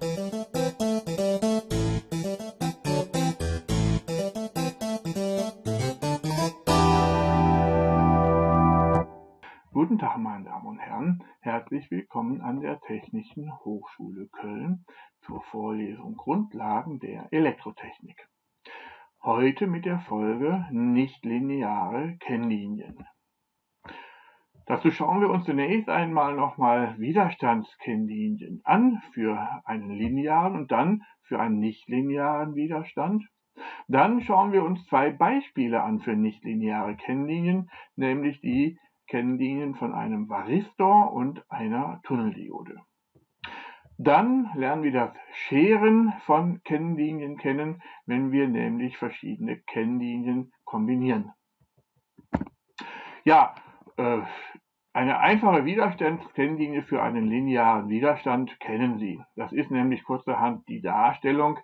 Guten Tag, meine Damen und Herren. Herzlich willkommen an der Technischen Hochschule Köln zur Vorlesung Grundlagen der Elektrotechnik. Heute mit der Folge nichtlineare Kennlinien. Dazu schauen wir uns zunächst einmal nochmal Widerstandskennlinien an für einen linearen und dann für einen nichtlinearen Widerstand. Dann schauen wir uns zwei Beispiele an für nichtlineare Kennlinien, nämlich die Kennlinien von einem Varistor und einer Tunneldiode. Dann lernen wir das Scheren von Kennlinien kennen, wenn wir nämlich verschiedene Kennlinien kombinieren. Ja, eine einfache Widerstandskennlinie für einen linearen Widerstand kennen Sie. Das ist nämlich kurzerhand die Darstellung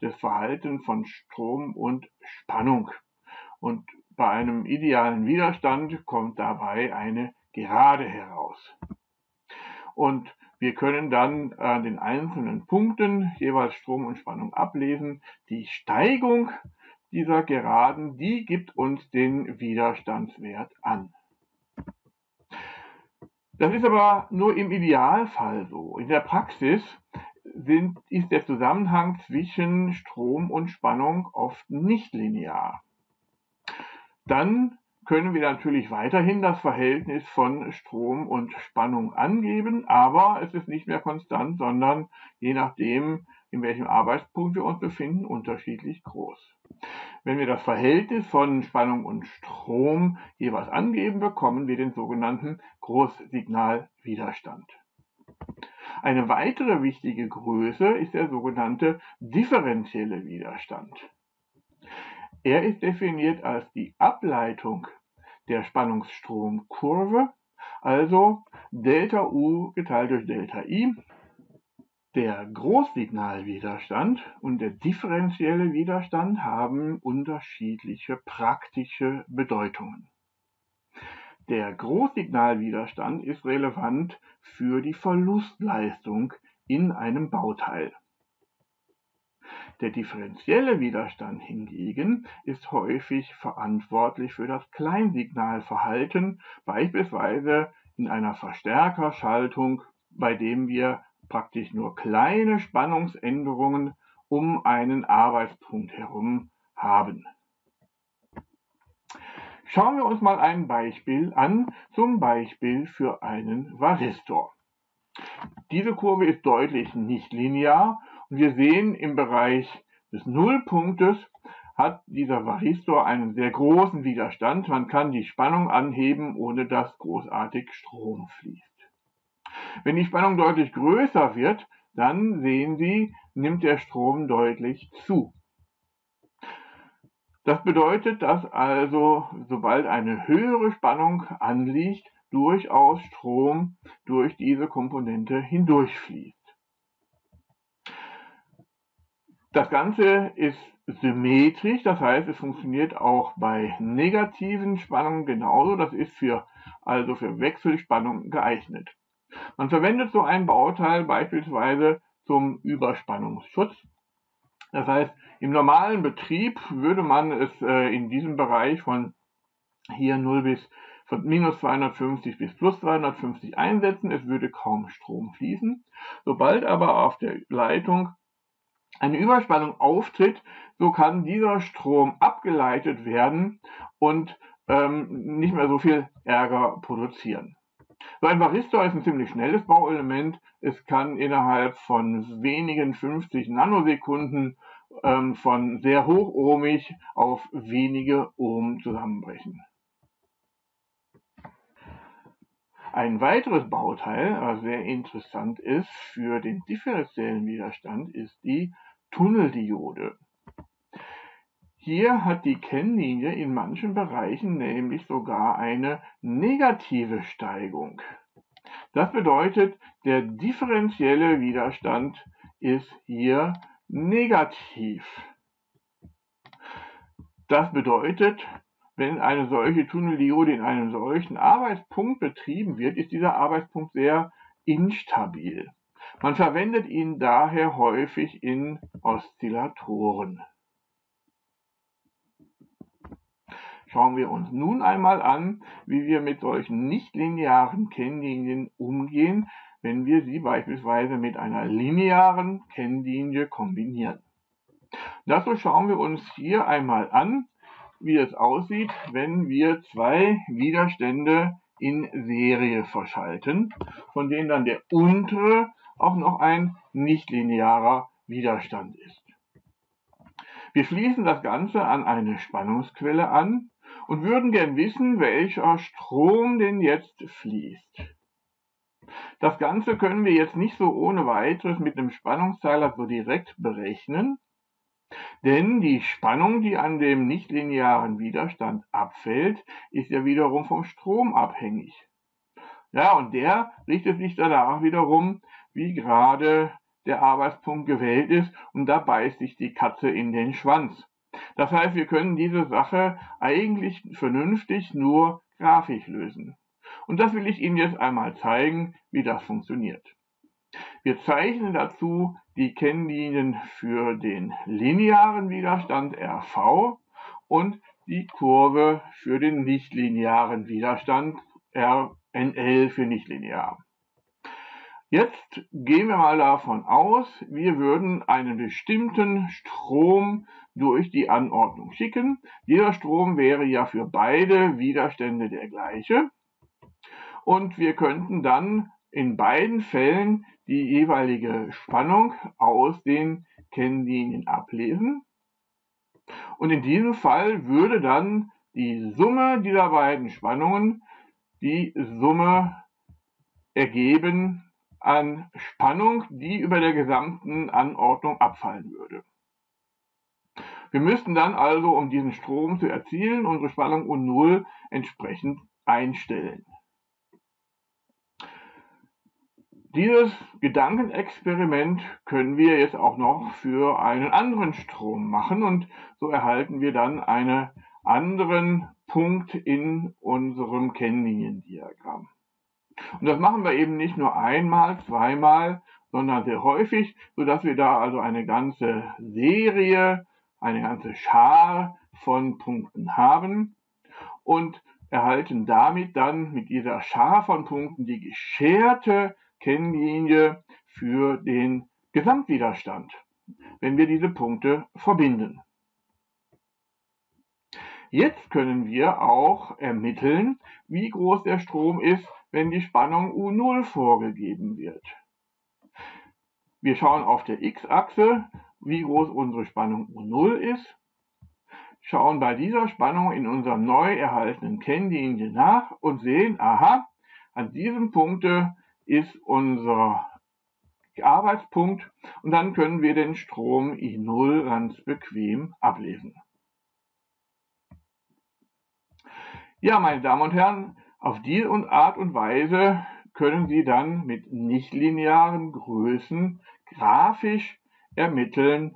des Verhaltens von Strom und Spannung. Und bei einem idealen Widerstand kommt dabei eine Gerade heraus. Und wir können dann an den einzelnen Punkten jeweils Strom und Spannung ablesen. Die Steigung dieser Geraden, die gibt uns den Widerstandswert an. Das ist aber nur im Idealfall so. In der Praxis sind, ist der Zusammenhang zwischen Strom und Spannung oft nicht linear. Dann können wir natürlich weiterhin das Verhältnis von Strom und Spannung angeben, aber es ist nicht mehr konstant, sondern je nachdem, in welchem Arbeitspunkt wir uns befinden, unterschiedlich groß. Wenn wir das Verhältnis von Spannung und Strom jeweils angeben, bekommen wir den sogenannten Großsignalwiderstand. Eine weitere wichtige Größe ist der sogenannte differenzielle Widerstand. Er ist definiert als die Ableitung der Spannungsstromkurve, also Delta U geteilt durch Delta I. Der Großsignalwiderstand und der differenzielle Widerstand haben unterschiedliche praktische Bedeutungen. Der Großsignalwiderstand ist relevant für die Verlustleistung in einem Bauteil. Der differenzielle Widerstand hingegen ist häufig verantwortlich für das Kleinsignalverhalten, beispielsweise in einer Verstärkerschaltung, bei dem wir praktisch nur kleine Spannungsänderungen um einen Arbeitspunkt herum haben. Schauen wir uns mal ein Beispiel an, zum Beispiel für einen Varistor. Diese Kurve ist deutlich nicht linear wir sehen im Bereich des Nullpunktes hat dieser Varistor einen sehr großen Widerstand. Man kann die Spannung anheben, ohne dass großartig Strom fließt. Wenn die Spannung deutlich größer wird, dann sehen Sie, nimmt der Strom deutlich zu. Das bedeutet, dass also, sobald eine höhere Spannung anliegt, durchaus Strom durch diese Komponente hindurchfließt. Das Ganze ist symmetrisch, das heißt, es funktioniert auch bei negativen Spannungen genauso. Das ist für, also für Wechselspannung geeignet. Man verwendet so ein Bauteil beispielsweise zum Überspannungsschutz. Das heißt, im normalen Betrieb würde man es äh, in diesem Bereich von hier 0 bis von minus 250 bis plus 250 einsetzen. Es würde kaum Strom fließen. Sobald aber auf der Leitung eine Überspannung auftritt, so kann dieser Strom abgeleitet werden und ähm, nicht mehr so viel Ärger produzieren. So ein Varistor ist ein ziemlich schnelles Bauelement. Es kann innerhalb von wenigen 50 Nanosekunden ähm, von sehr hochohmig auf wenige Ohm zusammenbrechen. Ein weiteres Bauteil, was sehr interessant ist für den differenziellen Widerstand, ist die Tunneldiode. Hier hat die Kennlinie in manchen Bereichen nämlich sogar eine negative Steigung. Das bedeutet, der differenzielle Widerstand ist hier negativ. Das bedeutet, wenn eine solche Tunneldiode in einem solchen Arbeitspunkt betrieben wird, ist dieser Arbeitspunkt sehr instabil. Man verwendet ihn daher häufig in Oszillatoren. Schauen wir uns nun einmal an, wie wir mit solchen nichtlinearen Kennlinien umgehen, wenn wir sie beispielsweise mit einer linearen Kennlinie kombinieren. Dazu schauen wir uns hier einmal an, wie es aussieht, wenn wir zwei Widerstände in Serie verschalten, von denen dann der untere auch noch ein nichtlinearer Widerstand ist. Wir schließen das Ganze an eine Spannungsquelle an und würden gern wissen, welcher Strom denn jetzt fließt. Das Ganze können wir jetzt nicht so ohne weiteres mit einem Spannungsteiler so direkt berechnen, denn die Spannung, die an dem nichtlinearen Widerstand abfällt, ist ja wiederum vom Strom abhängig. Ja, und der richtet sich danach wiederum, wie gerade der Arbeitspunkt gewählt ist, und da beißt sich die Katze in den Schwanz. Das heißt, wir können diese Sache eigentlich vernünftig nur grafisch lösen. Und das will ich Ihnen jetzt einmal zeigen, wie das funktioniert. Wir zeichnen dazu die Kennlinien für den linearen Widerstand RV und die Kurve für den nichtlinearen Widerstand RNL für nichtlinear. Jetzt gehen wir mal davon aus, wir würden einen bestimmten Strom durch die Anordnung schicken. Dieser Strom wäre ja für beide Widerstände der gleiche. Und wir könnten dann in beiden Fällen die jeweilige Spannung aus den Kennlinien ablesen. Und in diesem Fall würde dann die Summe dieser beiden Spannungen die Summe ergeben an Spannung, die über der gesamten Anordnung abfallen würde. Wir müssten dann also, um diesen Strom zu erzielen, unsere Spannung U0 entsprechend einstellen. Dieses Gedankenexperiment können wir jetzt auch noch für einen anderen Strom machen und so erhalten wir dann einen anderen Punkt in unserem Kennliniendiagramm. Und das machen wir eben nicht nur einmal, zweimal, sondern sehr häufig, sodass wir da also eine ganze Serie, eine ganze Schar von Punkten haben und erhalten damit dann mit dieser Schar von Punkten die gescherte Kennlinie für den Gesamtwiderstand, wenn wir diese Punkte verbinden. Jetzt können wir auch ermitteln, wie groß der Strom ist, wenn die Spannung U0 vorgegeben wird. Wir schauen auf der x-Achse, wie groß unsere Spannung U0 ist, schauen bei dieser Spannung in unserem neu erhaltenen Kennlinie nach und sehen, aha, an diesem Punkte ist unser Arbeitspunkt und dann können wir den Strom I0 ganz bequem ablesen. Ja, meine Damen und Herren, auf diese Art und Weise können Sie dann mit nichtlinearen Größen grafisch ermitteln,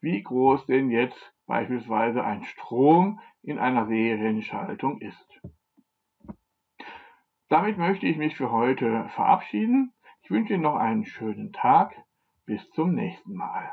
wie groß denn jetzt beispielsweise ein Strom in einer Serienschaltung ist. Damit möchte ich mich für heute verabschieden. Ich wünsche Ihnen noch einen schönen Tag. Bis zum nächsten Mal.